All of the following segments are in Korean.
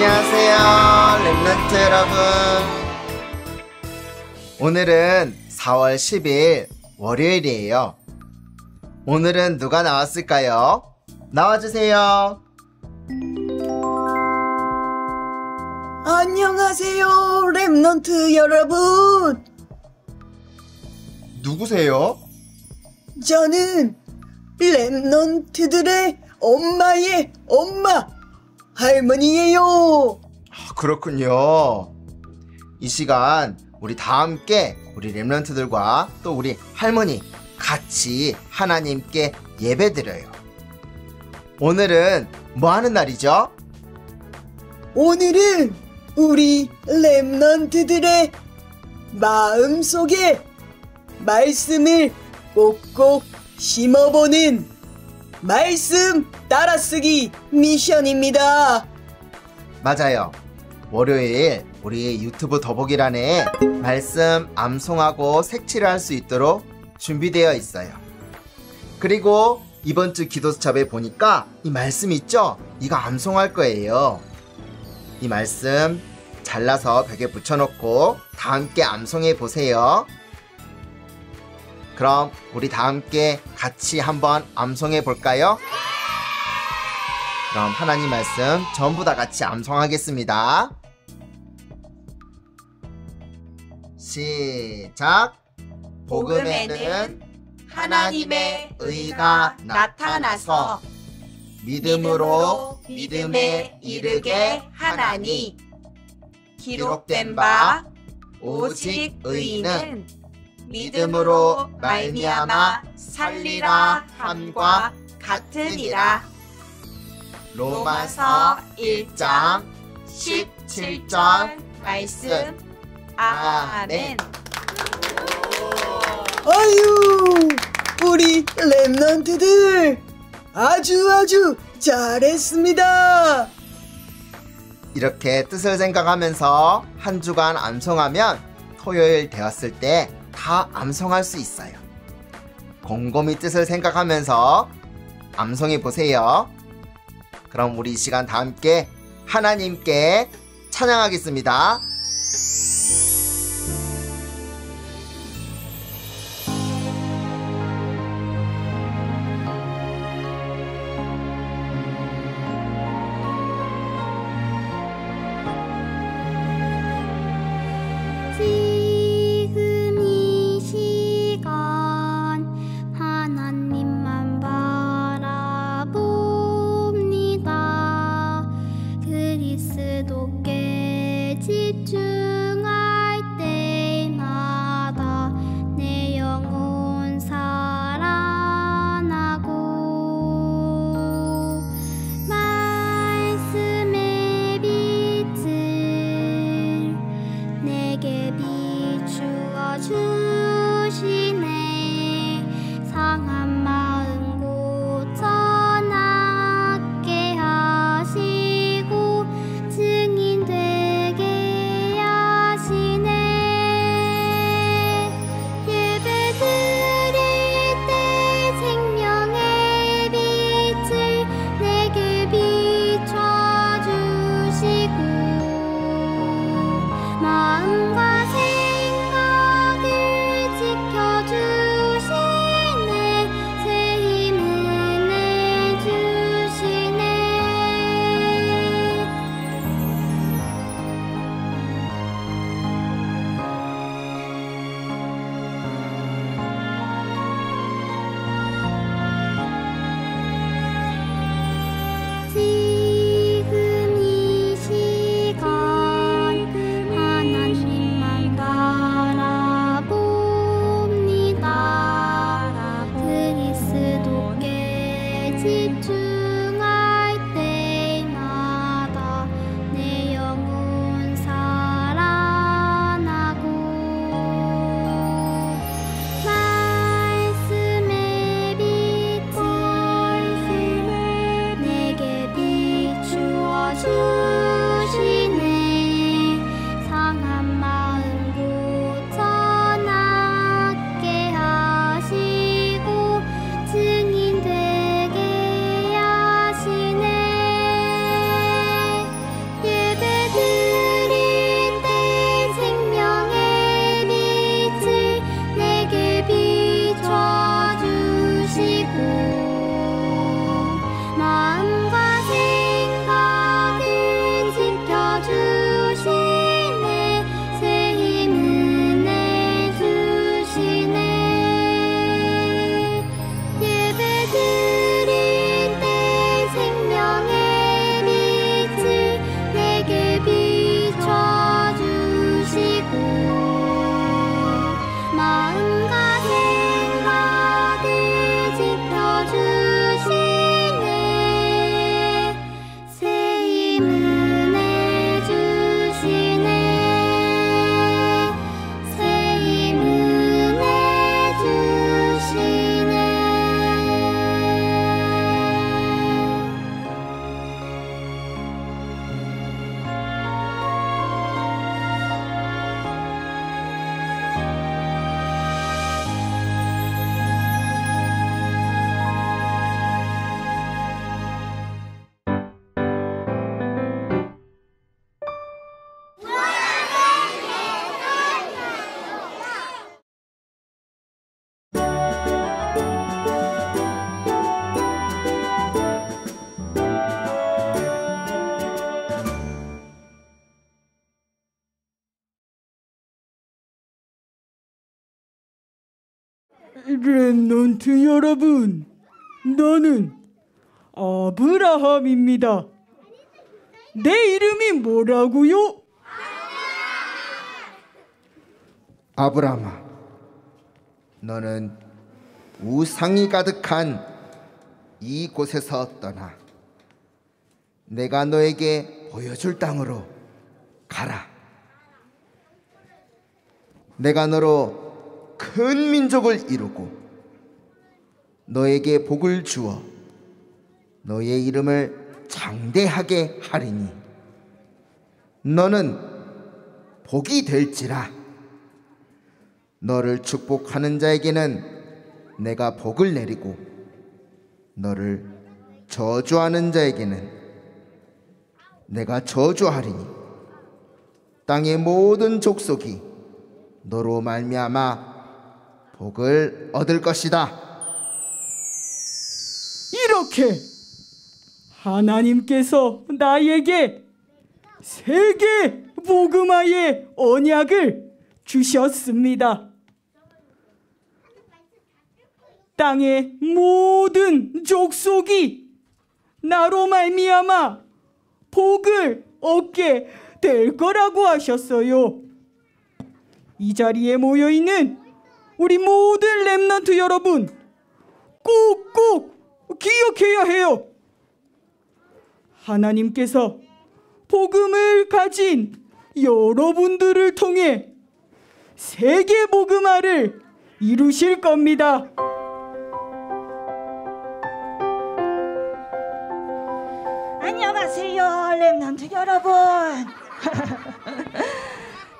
안녕하세요, Remnant 여러분. 오늘은 4월 10일 월요일이에요. 오늘은 누가 나왔을까요? 나와주세요. 안녕하세요, Remnant 여러분. 누구세요? 저는 Remnant들의 엄마의 엄마, 할머니예요. 아, 그렇군요. 이 시간 우리 다 함께 우리 랩런트들과 또 우리 할머니 같이 하나님께 예배드려요. 오늘은 뭐 하는 날이죠? 오늘은 우리 랩넌트들의 마음속에 말씀을 꼭꼭 심어보는 말씀 따라쓰기 미션입니다. 맞아요. 월요일 우리 유튜브 더보기란에 말씀 암송하고 색칠을 할수 있도록 준비되어 있어요. 그리고 이번 주 기도수첩에 보니까 이 말씀 있죠? 이거 암송할 거예요. 이 말씀 잘라서 벽에 붙여놓고 다 함께 암송해 보세요. 그럼 우리 다 함께 같이 한번 암송해 볼까요? 그럼 하나님 말씀 전부 다 같이 암송하겠습니다. 시작. 복음에는 하나님의 의가 나타나서 믿음으로 믿음에 이르게 하나니 기록된 바 오직 의인은 믿음으로 말미암아 살리라 함과 같으니라. 로마서 1장 17절 말씀 아멘. 아유, 우리 랩넌트들 아주 아주 잘했습니다. 이렇게 뜻을 생각하면서 한 주간 암송하면 토요일 되었을 때 다 암송할 수 있어요. 곰곰이 뜻을 생각하면서 암송해 보세요. 그럼 우리 이 시간 다 함께 하나님께 찬양하겠습니다. Remnant 여러분, 나는 아브라함입니다. 내 이름이 뭐라고요? 아브라함아, 너는 우상이 가득한 이곳에서 떠나 내가 너에게 보여줄 땅으로 가라. 내가 너로 큰 민족을 이루고 너에게 복을 주어 너의 이름을 장대하게 하리니 너는 복이 될지라. 너를 축복하는 자에게는 내가 복을 내리고 너를 저주하는 자에게는 내가 저주하리니 땅의 모든 족속이 너로 말미암아 복을 얻을 것이다. 이렇게 하나님께서 나에게 세계 복음화의 언약을 주셨습니다. 땅의 모든 족속이 나로 말미암아 복을 얻게 될 거라고 하셨어요. 이 자리에 모여 있는 우리 모든 렘넌트 여러분 꼭꼭 기억해야 해요. 하나님께서 복음을 가진 여러분들을 통해 세계 복음화를 이루실 겁니다. 안녕하세요, 랩런트 여러분.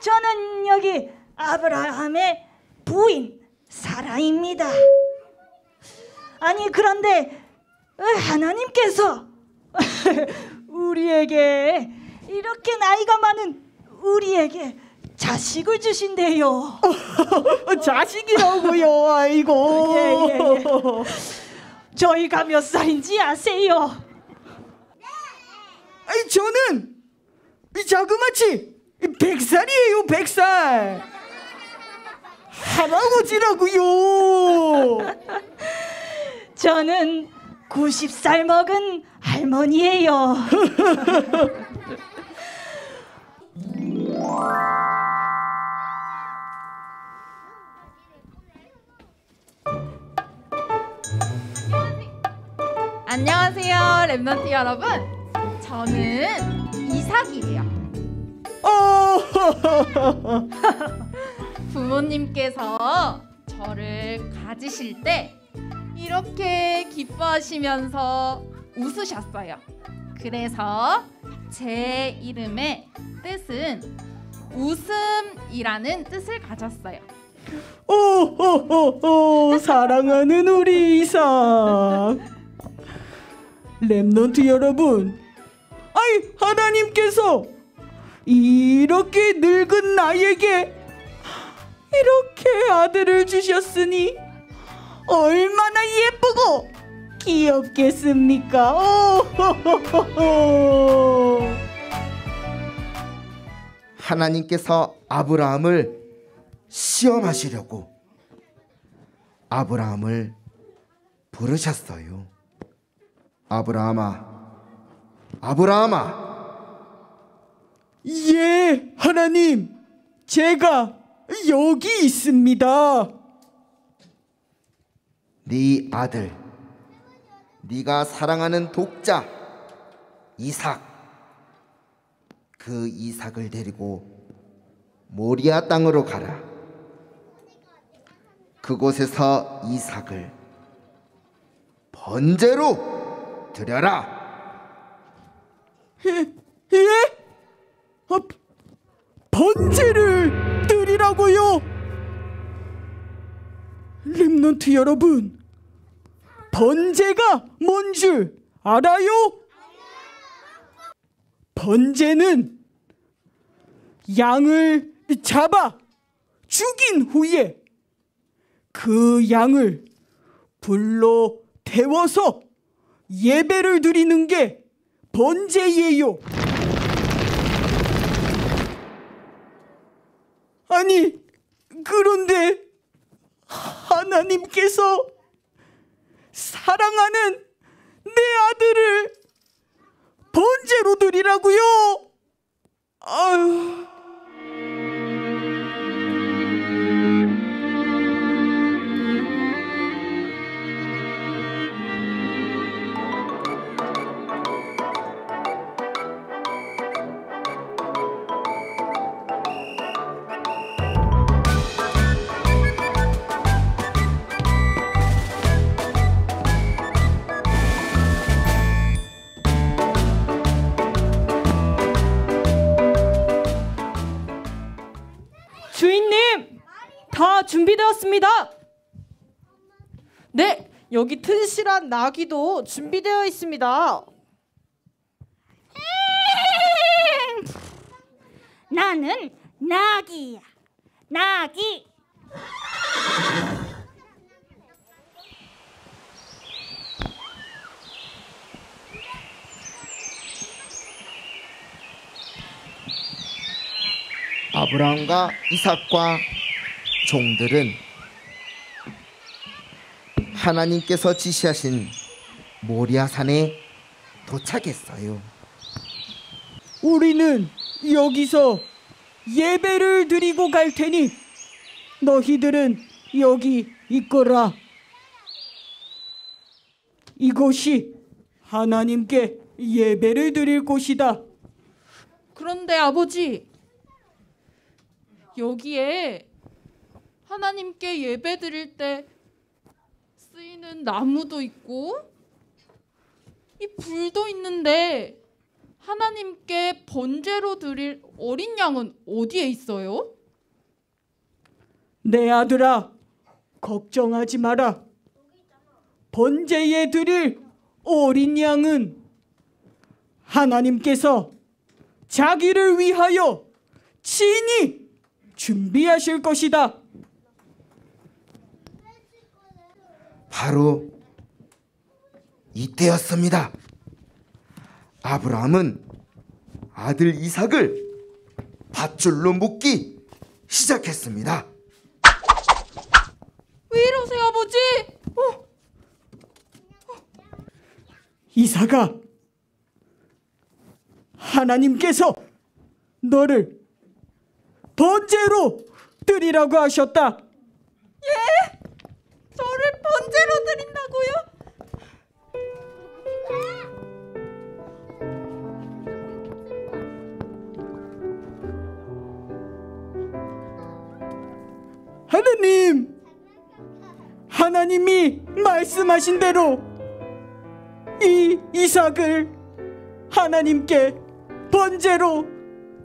저는 여기 아브라함의 부인 사라입니다. 아니 그런데 어, 하나님께서 우리에게 이렇게 나이가 많은 우리에게 자식을 주신대요. 자식이라고요. 아이고. 예, 예, 예. 저희가 몇 살인지 아세요? 아니 저는 이 자그마치 백 살이에요. 백 살. 할아버지라고요. 저는 90살 먹은 할머니예요. 안녕하세요, 랩런트 여러분. 저는 이삭이에요. 어. 부모님께서 저를 가지실 때 이렇게 기뻐하시면서 웃으셨어요. 그래서 제 이름의 뜻은 웃음이라는 뜻을 가졌어요. 오호호호 사랑하는 우리 이삭 Remnant 여러분 아이 하나님께서 이렇게 늙은 나에게 이렇게 아들을 주셨으니 얼마나 예쁘고 귀엽겠습니까? 오호호호호. 하나님께서 아브라함을 시험하시려고 아브라함을 부르셨어요. 아브라함아, 아브라함아, 예 하나님. 제가 여기 있습니다 네 아들, 네가 사랑하는 독자 이삭, 그 이삭을 데리고 모리아 땅으로 가라. 그곳에서 이삭을 번제로 드려라. 예? 아, 번제를 렘넌트 여러분, 번제가 뭔 줄 알아요? 번제는 양을 잡아 죽인 후에 그 양을 불로 태워서 예배를 드리는 게 번제예요. 아니, 그런데 하나님께서 사랑하는 내 아들을 번제로 드리라고요. 한 나귀도 준비되어 있습니다. 나는 나기야. 나기. 아브라함과 이삭과 종들은 하나님께서 지시하신 모리아산에 도착했어요. 우리는 여기서 예배를 드리고 갈 테니 너희들은 여기 있거라. 이곳이 하나님께 예배를 드릴 곳이다. 그런데 아버지 여기에 하나님께 예배 드릴 때 쓰이는 나무도 있고 이 불도 있는데 하나님께 번제로 드릴 어린 양은 어디에 있어요? 내 아들아, 걱정하지 마라. 번제에 드릴 어린 양은 하나님께서 자기를 위하여 친히 준비하실 것이다. 바로 이때였습니다. 아브라함은 아들 이삭을 밧줄로 묶기 시작했습니다. 왜 이러세요 아버지? 어, 이사가 하나님께서 너를 번제로 드리라고 하셨다. 저 를 번제로 드린다고요? 하나님, 하나님이 말씀하신 대로 이 이삭을 하나님께 번제로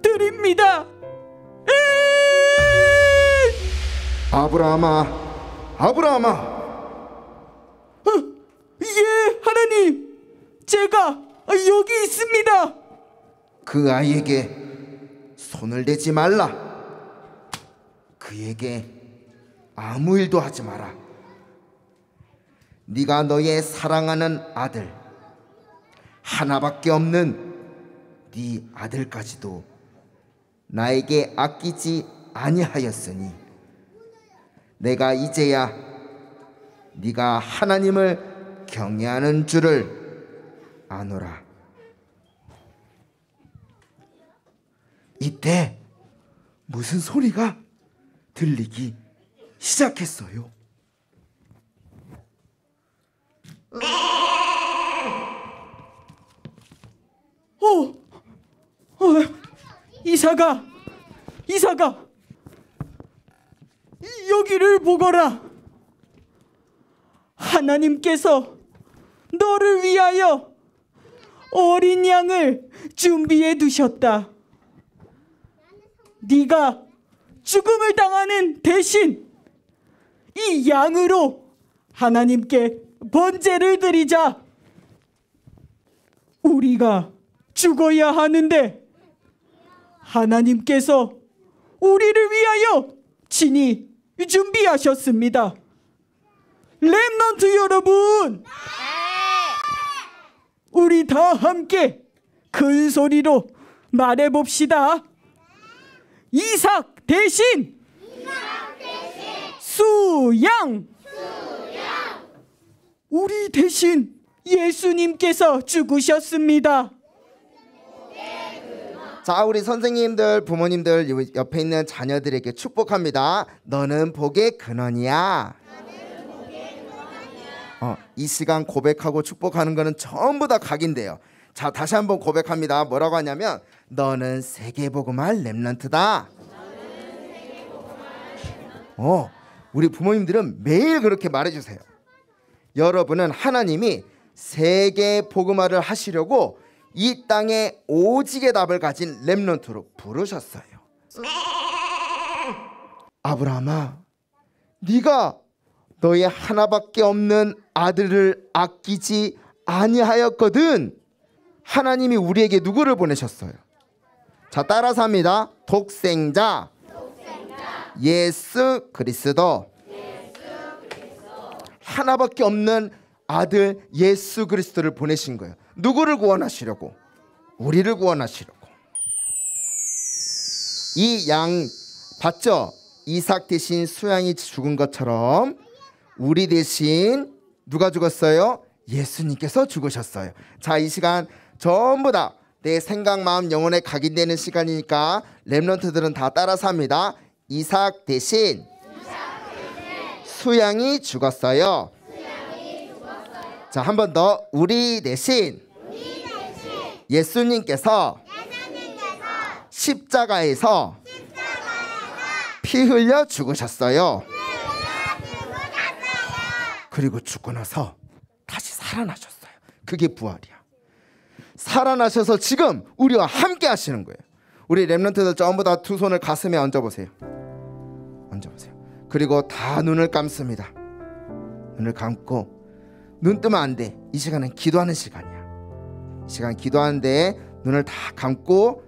드립니다. 에이! 아브라함아, 아브라함아, 어, 예, 하나님, 제가 여기 있습니다. 그 아이에게 손을 대지 말라. 그에게 아무 일도 하지 마라. 네가 너의 사랑하는 아들 하나밖에 없는 네 아들까지도 나에게 아끼지 아니하였으니 내가 이제야 네가 하나님을 경외하는 줄을 아노라. 이때 무슨 소리가 들리기 시작했어요. 어, 어, 이사가, 이사가, 여기를 보거라. 하나님께서 너를 위하여 어린 양을 준비해 두셨다. 네가 죽음을 당하는 대신 이 양으로 하나님께 번제를 드리자. 우리가 죽어야 하는데 하나님께서 우리를 위하여 친히 준비하셨습니다. Remnant 여러분, 우리 다 함께 큰 소리로 말해 봅시다. 이삭 대신 수양 우리 대신 예수님께서 죽으셨습니다. 자, 우리 선생님들, 부모님들 요- 옆에 있는 자녀들에게 축복합니다. 너는 복의 근원이야. 어, 이 시간 고백하고 축복하는 거는 전부 다 각인데요. 자, 다시 한번 고백합니다. 뭐라고 하냐면 너는 세계 복음할 렘넌트다. 어, 우리 부모님들은 매일 그렇게 말해 주세요. 여러분은 하나님이 세계 복음화를 하시려고 이 땅에 오직의 답을 가진 렘넌트로 부르셨어요. 아브라함아, 네가 너의 하나밖에 없는 아들을 아끼지 아니하였거든. 하나님이 우리에게 누구를 보내셨어요? 자, 따라서 합니다. 독생자, 예수 그리스도. 하나밖에 없는 아들 예수 그리스도를 보내신 거예요. 누구를 구원하시려고? 우리를 구원하시려고. 이 양 봤죠? 이삭 대신 수양이 죽은 것처럼 우리 대신 누가 죽었어요? 예수님께서 죽으셨어요. 자, 이 시간 전부 다 내 생각, 마음, 영혼에 각인되는 시간이니까 렘넌트들은 다 따라서 합니다. 이삭 대신 수양이 죽었어요. 자, 한 번 더. 우리 대신 예수님께서 십자가에서 피 흘려 죽으셨어요. 그리고 죽고 나서 다시 살아나셨어요. 그게 부활이야. 살아나셔서 지금 우리와 함께 하시는 거예요. 우리 렘넌트들 전부 다 두 손을 가슴에 얹어 보세요. 얹어 보세요. 그리고 다 눈을 감습니다. 눈을 감고 눈 뜨면 안 돼. 이 시간은 기도하는 시간이야. 이 시간 기도하는데 눈을 다 감고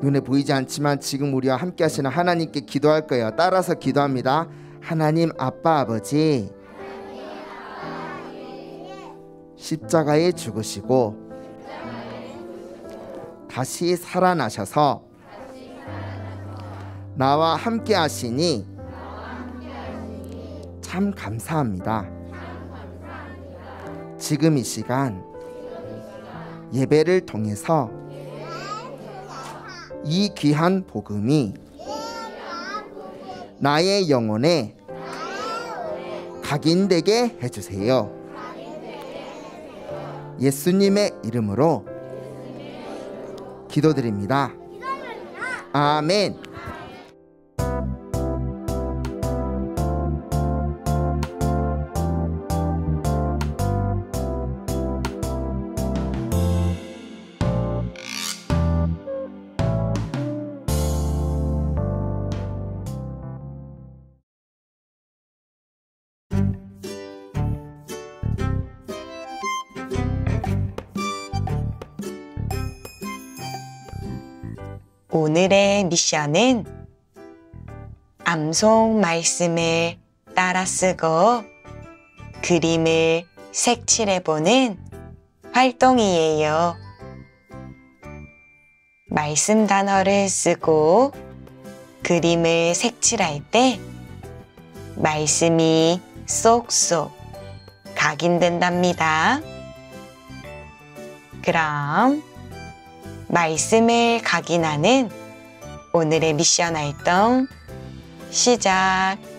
눈에 보이지 않지만 지금 우리와 함께 하시는 하나님께 기도할 거예요. 따라서 기도합니다. 하나님 아빠 아버지 십자가에 죽으시고 다시 살아나셔서 나와 함께 하시니 참 감사합니다. 지금 이 시간 예배를 통해서 이 귀한 복음이 나의 영혼에 각인되게 해주세요. 예수님의 이름으로 기도드립니다. 아멘. 미션은 암송 말씀을 따라 쓰고 그림을 색칠해보는 활동이에요. 말씀 단어를 쓰고 그림을 색칠할 때 말씀이 쏙쏙 각인된답니다. 그럼 말씀을 각인하는 오늘의 미션 활동 시작.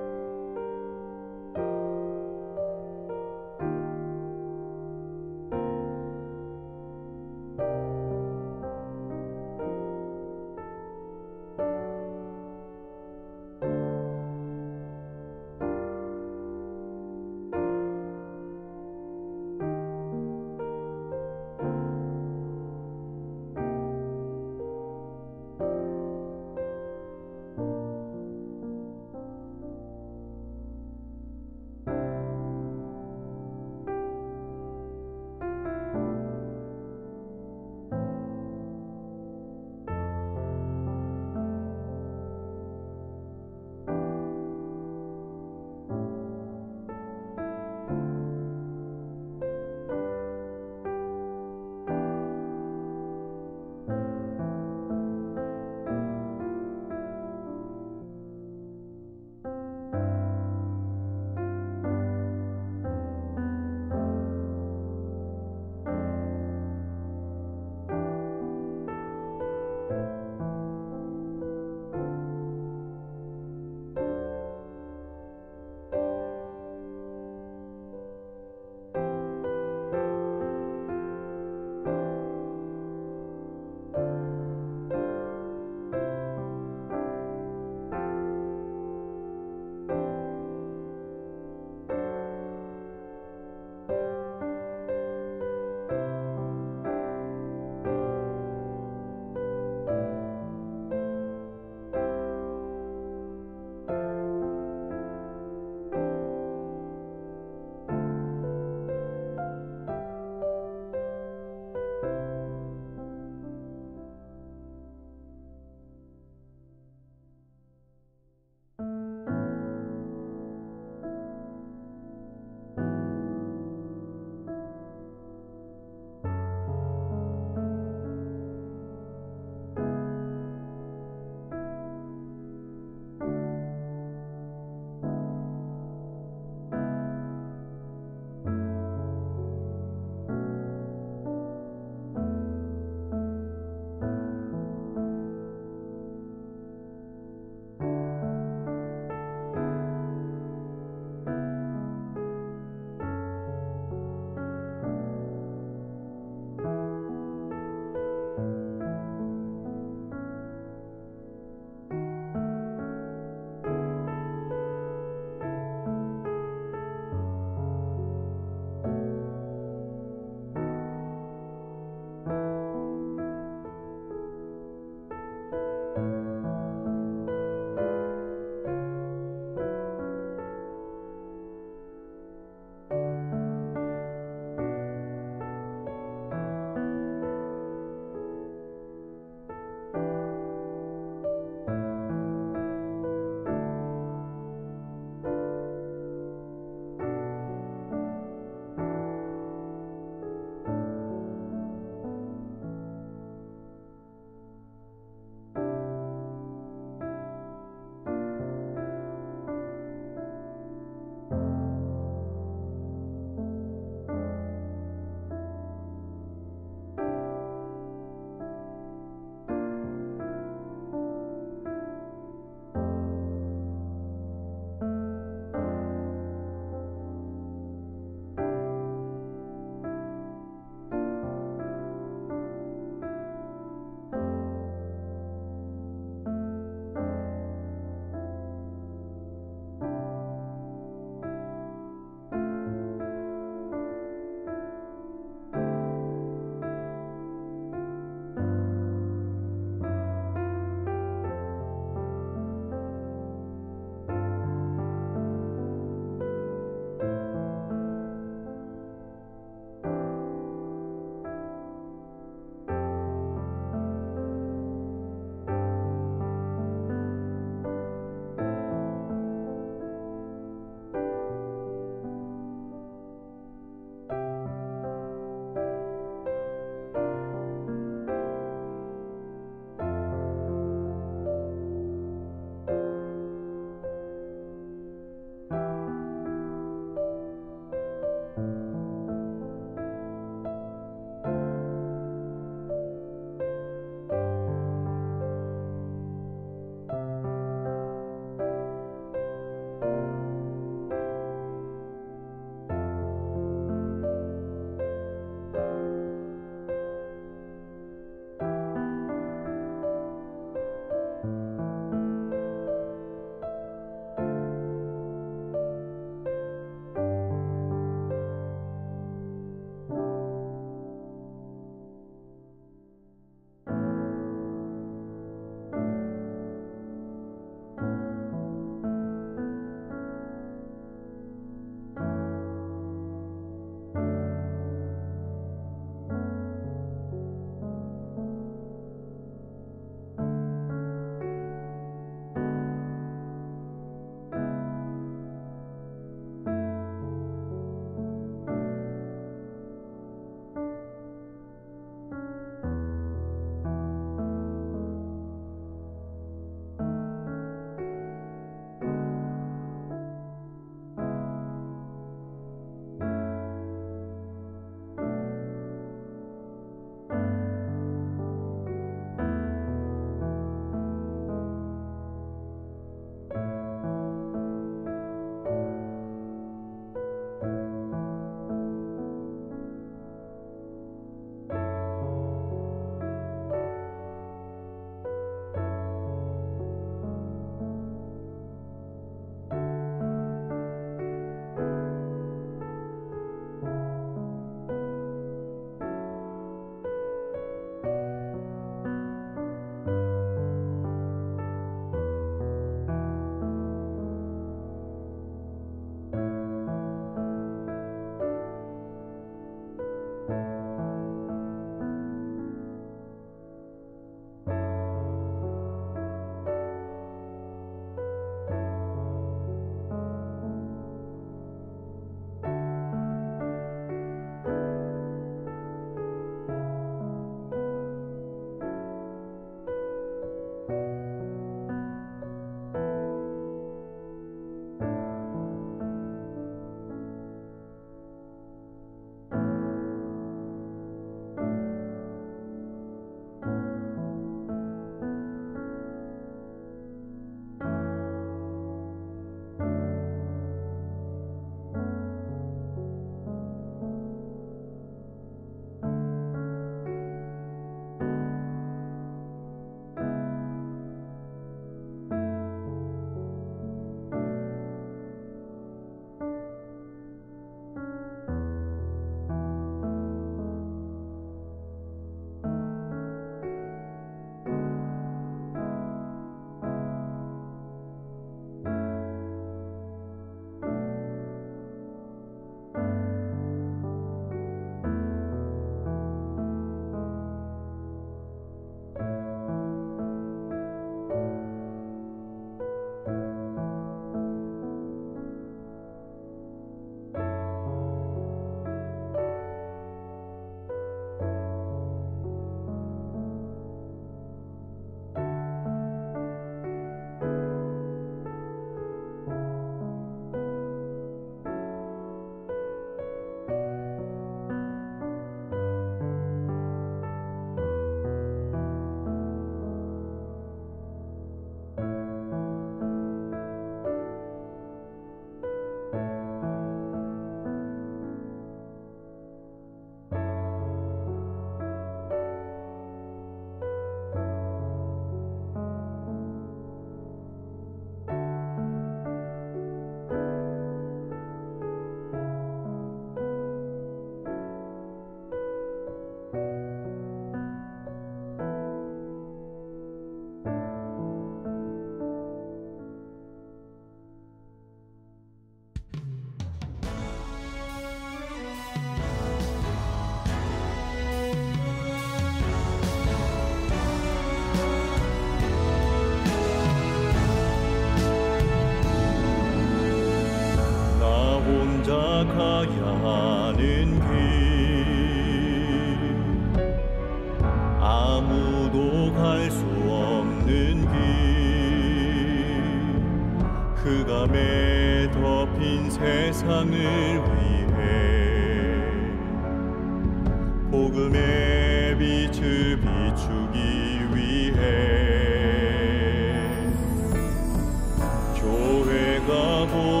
不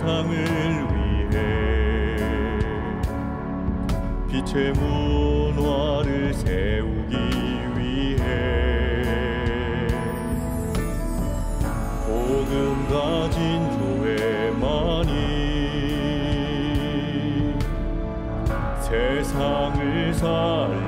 세상을 위해. 빛의 문화를 세우기 위해. 복음 가진 교회만이 세상을 살